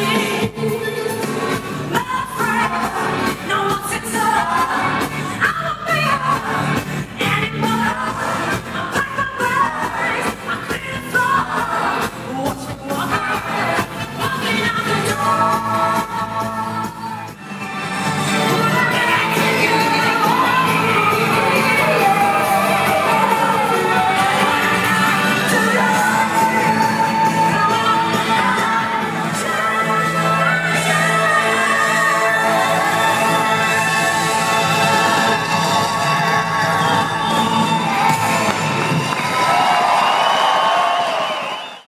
Yeah.